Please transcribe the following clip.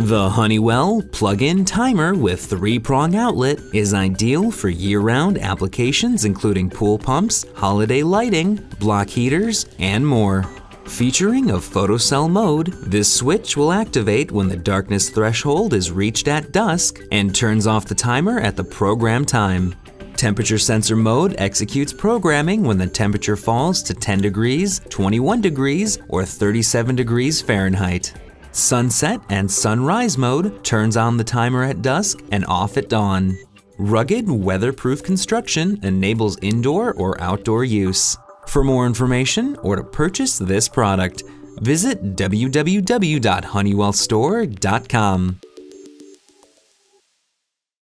The Honeywell plug-in timer with three-prong outlet is ideal for year-round applications including pool pumps, holiday lighting, block heaters, and more. Featuring a photocell mode, this switch will activate when the darkness threshold is reached at dusk and turns off the timer at the program time. Temperature sensor mode executes programming when the temperature falls to 10 degrees, 21 degrees, or 37 degrees Fahrenheit. Sunset and sunrise mode turns on the timer at dusk and off at dawn. Rugged, weatherproof construction enables indoor or outdoor use. For more information or to purchase this product, visit www.honeywellstore.com.